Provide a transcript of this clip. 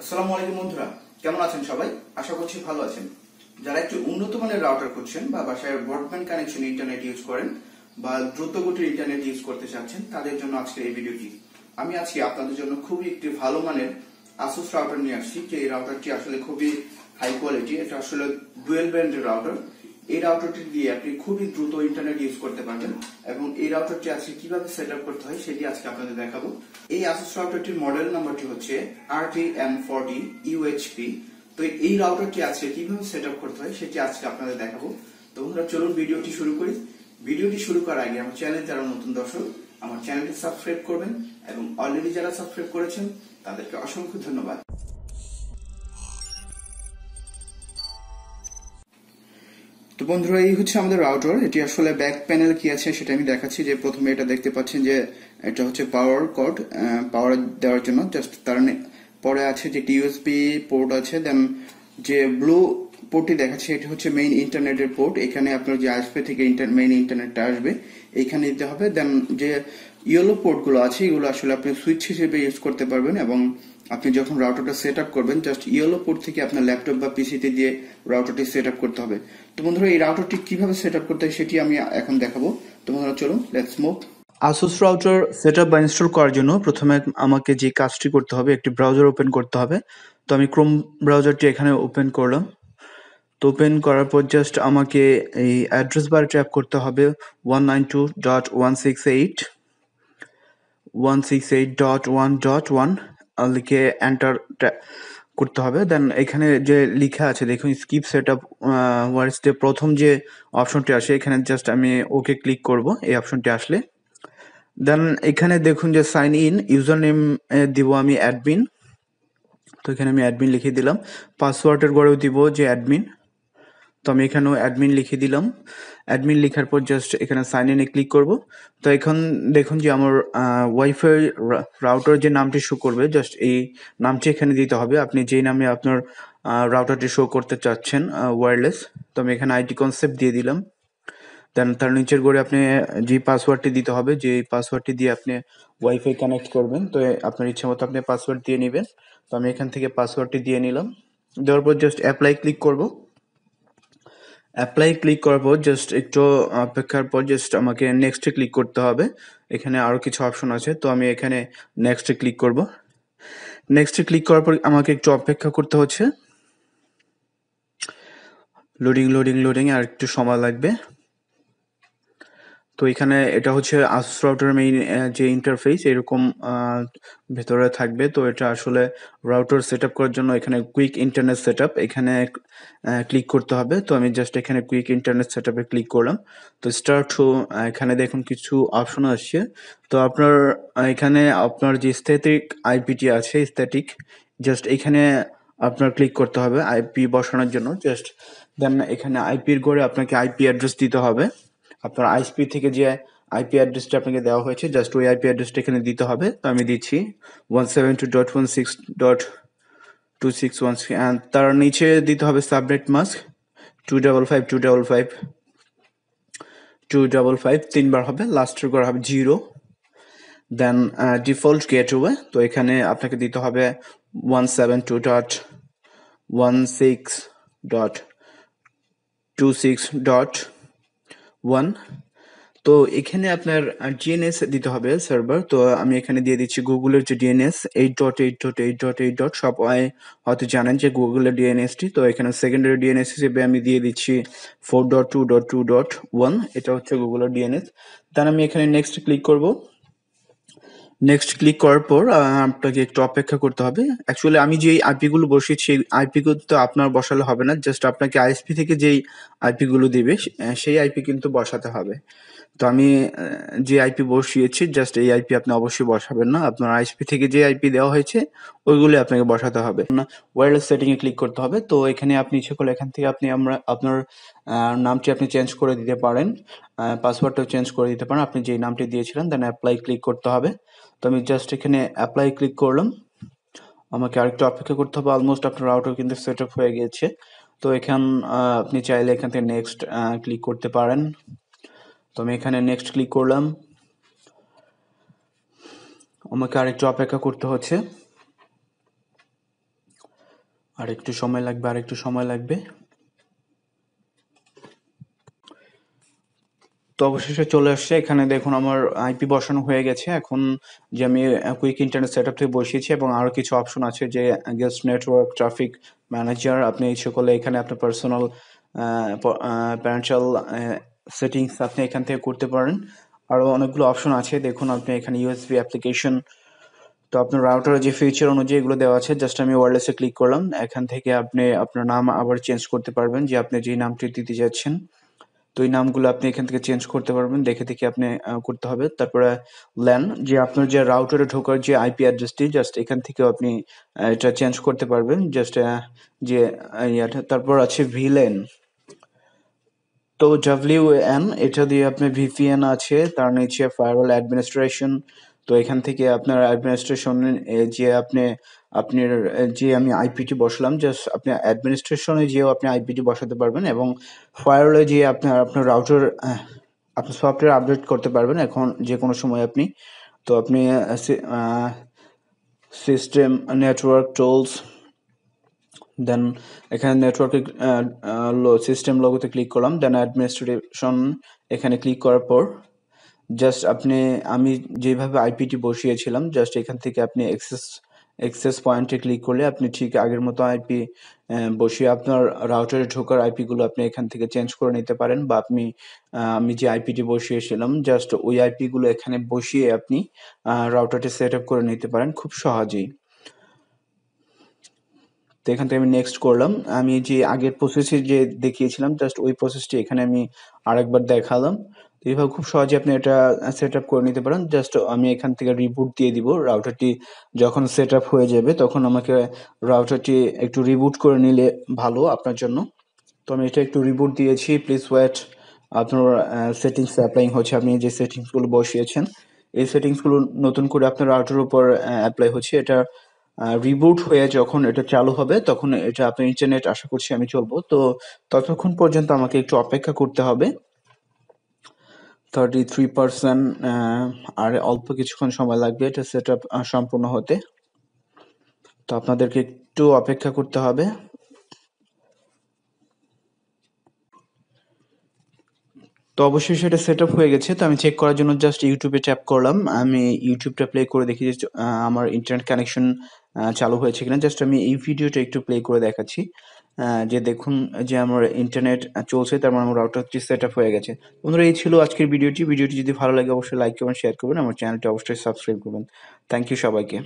আসসালামু আলাইকুম বন্ধুরা, কেমন আছেন সবাই? আশা করছি ভালো আছেন। যারা একটু উন্নত মানের রাউটার করছেন বা বাসায় ব্রডব্যান্ড কানেকশন ইন্টারনেট ইউজ করেন বা দ্রুত গতির ইন্টারনেট ইউজ করতে চাচ্ছেন, তাদের জন্য আজকের এই ভিডিওটি। আমি আজকে আপনাদের জন্য খুবই একটি ভালো মানের আসুস রাউটার নিয়ে আসছি, যে এই রাউটারটি আসলে খুবই হাই কোয়ালিটি এটা আসলে ডুয়েল ব্যান্ডের রাউটার এই রাউটারটি দিয়ে আপনি খুবই দ্রুত ইন্টারনেট ইউজ করতে পারবেন এবং এই রাউটারটি আজকে কীভাবে সেট আপ করতে হয় সেটি আজকে আপনাদের দেখাবো। এই আসুস রাউটারটির মডেল নাম্বারটি হচ্ছে আর টি এম ফর্টি ইউএইচপি তো এই রাউটারটি আজকে কীভাবে সেট আপ করতে হয় সেটি আজকে আপনাদের দেখাবো। তো বন্ধুরা, চলুন ভিডিওটি শুরু করি। ভিডিওটি শুরু করার আগে আমার চ্যানেল যারা নতুন দর্শক, আমার চ্যানেলটি সাবস্ক্রাইব করবেন এবং অলরেডি যারা সাবস্ক্রাইব করেছেন, তাদেরকে অসংখ্য ধন্যবাদ। তো বন্ধুরা, এই হচ্ছে আমাদের রাউটার এটি আসলে ব্যাক প্যানেল কি আছে সেটা আমি দেখাচ্ছি। যে প্রথমে এটা দেখতে পাচ্ছেন যে এটা হচ্ছে পাওয়ার কর্ড পাওয়ার দেওয়ার জন্য। জাস্ট তার নে- পরে আছে যে টিউএসপি পোর্ট আছে। দেন যে ব্লু পোর্টটি দেখাচ্ছে, এটি হচ্ছে মেইন ইন্টারনেটের পোর্ট এখানে আপনার যে আসবে থেকে মেইন ইন্টারনেটটা আসবে এইখানে দিতে হবে। দেন যে ইয়েলো পোর্টগুলো আছে, এগুলো আসলে আপনি সুইচ হিসেবে ইউজ করতে পারবেন এবং আপনি যখন রাউটারটা সেট আপ করবেন জাস্ট ইয়েলো পোর্ট থেকে আপনার ল্যাপটপ বা পিসিতে দিয়ে রাউটারটি সেট আপ করতে হবে। তো বন্ধুরা, এই রাউটারটি কীভাবে সেট আপ করতে হয় সেটি আমি এখন দেখাবো। তো বন্ধুরা, চলুন let's move Asus router set up বা ইনস্টল করার জন্য প্রথমে আমাকে যে কাজটি করতে হবে, একটি ব্রাউজার ওপেন করতে হবে। তো আমি ক্রোম ব্রাউজারটি এখানে ওপেন করলাম। তো ওপেন করার পর জাস্ট আমাকে এই অ্যাড্রেস বার ট্যাপ করতে হবে one nine two dot one six eight one six eight dot one dot one লিখে এন্টার করতে হবে। দেন এখানে যে লিখা আছে, দেখুন স্কিপ সেট আপ ওয়ার্ডস যে প্রথম যে অপশনটি আসে, এখানে জাস্ট আমি ওকে ক্লিক করব, এই অপশনটি আসলে। দেন এখানে দেখুন যে সাইন ইন ইউজার নেম দিব আমি অ্যাডমিন তো এখানে আমি অ্যাডমিন লিখে দিলাম। পাসওয়ার্ডের গড়েও দিব যে অ্যাডমিন তো আমি এখানেও অ্যাডমিন লিখে দিলাম। অ্যাডমিন লেখার পর জাস্ট এখানে সাইন ইনে ক্লিক করব। তো এখন দেখুন যে আমার ওয়াইফাই রাউটার যে নামটি শো করবে জাস্ট এই নামটি এখানে দিতে হবে। আপনি যেই নামে আপনার রাউটারটি শো করতে চাচ্ছেন ওয়্যারলেস তো আমি এখানে আইটি কনসেপ্ট দিয়ে দিলাম। দেন তার নিচের গড়ে আপনি, যে পাসওয়ার্ডটি দিতে হবে, যে পাসওয়ার্ডটি দিয়ে আপনি ওয়াইফাই কানেক্ট করবেন, তো আপনার ইচ্ছে মতো আপনি পাসওয়ার্ড দিয়ে নেবেন। তো আমি এখান থেকে পাসওয়ার্ডটি দিয়ে নিলাম। দেওয়ার পর জাস্ট অ্যাপ্লাই ক্লিক করব। অ্যাপ্লাই ক্লিক করার পর জাস্ট একটু অপেক্ষার পর জাস্ট আমাকে নেক্সটে ক্লিক করতে হবে। এখানে আরও কিছু অপশন আছে, তো আমি এখানে নেক্সটে ক্লিক করব। নেক্সটে ক্লিক করার পর আমাকে একটু অপেক্ষা করতে হচ্ছে। লোডিং লোডিং লোডিং আর একটু সময় লাগবে। তো এখানে এটা হচ্ছে আসুস রাউটার মেইন যে ইন্টারফেস এরকম ভেতরে থাকবে। তো এটা আসলে রাউটার সেট করার জন্য এখানে কুইক ইন্টারনেট সেট এখানে ক্লিক করতে হবে। তো আমি জাস্ট এখানে কুইক ইন্টারনেট সেট ক্লিক করলাম। তো স্টার্ট টু এখানে দেখুন কিছু অপশন আসছে। তো আপনার এখানে আপনার যে স্থেটিক আইপিটি আছে স্থেটিক জাস্ট এখানে আপনার ক্লিক করতে হবে আইপি বসানোর জন্য। জাস্ট দেন এখানে আইপির ঘরে আপনাকে আইপি অ্যাড্রেস দিতে হবে। আপনার আইএসপি থেকে যে আইপি অ্যাড্রেসটা আপনাকে দেওয়া হয়েছে জাস্ট ওই আইপি অ্যাড্রেসটা এখানে দিতে হবে। তো আমি দিচ্ছি one seven two dot one six dot two six one তার নিচে দিতে হবে subnet mask two double five two double five two double five তিনবার হবে লাস্টের করা হবে জিরো দেন ডিফল্ট গেটওয়ে তো এখানে আপনাকে দিতে হবে one seven two dot one six dot two six dot one তো এখানে আপনার ডিএনএস দিতে হবে সার্ভার তো আমি এখানে দিয়ে দিচ্ছি গুগলের যে DNS eight dot eight dot eight dot eight dot সব হয়তো জানেন যে গুগলের ডিএনএসটি তো এখানে সেকেন্ডারি ডিএনএস হিসেবে আমি দিয়ে দিচ্ছি four dot two dot two dot one এটা হচ্ছে গুগলের ডিএনএস দেন আমি এখানে নেক্সট ক্লিক করব। নেক্সট ক্লিক করার পর আপনাকে একটু অপেক্ষা করতে হবে। অ্যাকচুয়ালি আমি যে আইপি গুলো বসিয়েছি, সেই আইপি গুলো তো আপনার বসালে হবে না। জাস্ট আপনাকে আইএসপি থেকে যেই আইপি গুলো দিবে সেই আইপি কিন্তু বসাতে হবে। তো আমি যে আইপি বসিয়েছি জাস্ট এই আইপি আপনি অবশ্যই বসাবেন না। আপনার আইএসপি থেকে যে আইপি দেওয়া হয়েছে ওইগুলো আপনাকে বসাতে হবে। না ওয়্যারলেস সেটিং এ ক্লিক করতে হবে। তো এখানে আপনি ইচ্ছে করলে এখান থেকে আপনি আমরা, আপনার নামটি আপনি চেঞ্জ করে দিতে পারেন। পাসওয়ার্ডটাও চেঞ্জ করে দিতে পারেন। আপনি যেই নামটি দিয়েছিলেন দেন অ্যাপ্লাই ক্লিক করতে হবে। তো আমি জাস্ট এখানে অ্যাপ্লাই ক্লিক করলাম। আমাকে আরেকটু অপেক্ষা করতে হবে। অলমোস্ট আপনার রাউটার কিন্তু সেট আপ হয়ে গিয়েছে তো এখান আপনি চাইলে এখান থেকে নেক্সট ক্লিক করতে পারেন। তো আমি এখানে নেক্সট ক্লিক করলাম। আমাকে আরেকটু অপেক্ষা করতে হচ্ছে। আর একটু সময় লাগবে আর একটু সময় লাগবে। তো অবশেষে চলে আসছে। এখানে দেখুন আমার আইপি বসানো হয়ে গেছে। এখন যে আমি কুইক ইন্টারনেট সেট আপ থেকে বসিয়েছি এবং আরও কিছু অপশন আছে যে গেস্ট নেটওয়ার্ক ট্রাফিক ম্যানেজার আপনি ইচ্ছে করলে এখানে আপনার পার্সোনাল প্যারেন্টাল সেটিংস আপনি এখান থেকে করতে পারেন। আরও অনেকগুলো অপশন আছে। দেখুন আপনি এখানে ইউএসবি অ্যাপ্লিকেশন তো আপনার রাউটারের যে ফিচার অনুযায়ী এগুলো দেওয়া আছে। জাস্ট আমি ওয়ারলেসে ক্লিক করলাম। এখান থেকে আপনি আপনার নাম আবার চেঞ্জ করতে পারবেন যে আপনি যেই নামটি দিতে যাচ্ছেন। তো এই নামগুলো আপনি এখান থেকে চেঞ্জ করতে পারবেন। দেখে দেখে আপনি করতে হবে। তারপরে ল্যান যে আপনার যে রাউটারে ঢোকার যে আইপি অ্যাড্রেসটি জাস্ট এখান থেকেও আপনি এটা চেঞ্জ করতে পারবেন। জাস্ট যে তারপর আছে ভিলেন তো ডাব্লিউ এন এটা দিয়ে আপনি ভিপিএন আছে। তার নিচে ফায়ারওয়াল অ্যাডমিনিস্ট্রেশন তো এখান থেকে আপনার অ্যাডমিনিস্ট্রেশন যে আপনি আপনার যে আমি আইপিটি বসালাম জাস্ট আপনি অ্যাডমিনিস্ট্রেশনে যেও আপনি আইপিটি বসাতে পারবেন এবং ফায়ারওয়ালে যে আপনার আপনার রাউটার আপনি সফটওয়্যার আপডেট করতে পারবেন এখন যে কোনো সময় আপনি। তো আপনি সিস্টেম নেটওয়ার্ক টুলস দেন এখানে নেটওয়ার্কে সিস্টেম লোগোতে ক্লিক করলাম দেন অ্যাডমিনিস্ট্রেশন এখানে ক্লিক করার পর জাস্ট আপনি, আমি যেভাবে আইপিটি বসিয়েছিলাম জাস্ট এখান থেকে আপনি এক্সেস এক্সেস পয়েন্টে ক্লিক করলে আপনি ঠিক আগের মতো আইপি বসিয়ে আপনার রাউটারে ঢোকার আইপিগুলো আপনি এখান থেকে চেঞ্জ করে নিতে পারেন বা আপনি আমি যে আইপিটি বসিয়েছিলাম জাস্ট ওই আইপিগুলো এখানে বসিয়ে আপনি রাউটারটি সেট আপ করে নিতে পারেন খুব সহজেই। তো এখান থেকে আমি নেক্সট করলাম। আমি যে আগের প্রসেসে যে দেখিয়েছিলাম জাস্ট ওই প্রসেসটি এখানে আমি আরেকবার দেখালাম। তো এইভাবে খুব সহজে আপনি এটা সেট আপ করে নিতে পারেন। জাস্ট আমি এখান থেকে রিবুট দিয়ে দিব। রাউটারটি যখন সেট আপ হয়ে যাবে, তখন আমাকে রাউটারটি একটু রিবুট করে নিলে ভালো আপনার জন্য। তো আমি এটা একটু রিবুট দিয়েছি। প্লিজ ওয়েট আপনার সেটিংস অ্যাপ্লাইং হচ্ছে। আপনি যে সেটিংসগুলো বসিয়েছেন, এই সেটিংসগুলো নতুন করে আপনার রাউটার উপর অ্যাপ্লাই হচ্ছে। এটা রিবুট হয়ে যখন এটা চালু হবে, তখন এটা আপনার ইন্টারনেট আশা করছি আমি চলবো। তো ততক্ষণ পর্যন্ত আমাকে একটু অপেক্ষা করতে হবে। থার্টি থ্রি পার্সেন্ট আর অল্প কিছুক্ষণ সময় লাগবে এটা সেট আপ সম্পূর্ণ হতে। তো আপনাদেরকে একটু অপেক্ষা করতে হবে। তো অবশ্যই সেটা সেট আপ হয়ে গেছে। তো আমি চেক করার জন্য জাস্ট ইউটিউবে ট্যাপ করলাম। আমি ইউটিউবটা প্লে করে দেখি যে আমার ইন্টারনেট কানেকশন চালু হয়েছে কিনা জাস্ট আমি এই ভিডিওটা একটু প্লে করে দেখাচ্ছি। যে দেখুন যে আমার ইন্টারনেট চলছে, তার মানে আমার রাউটারটি সেট আপ হয়ে গেছে। বন্ধুরা, এই ছিল আজকের ভিডিওটি ভিডিওটি যদি ভালো লাগে, অবশ্যই লাইক করবেন শেয়ার করবেন, আমার চ্যানেলটি অবশ্যই সাবস্ক্রাইব করবেন। থ্যাংক ইউ সবাইকে।